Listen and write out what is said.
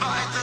I.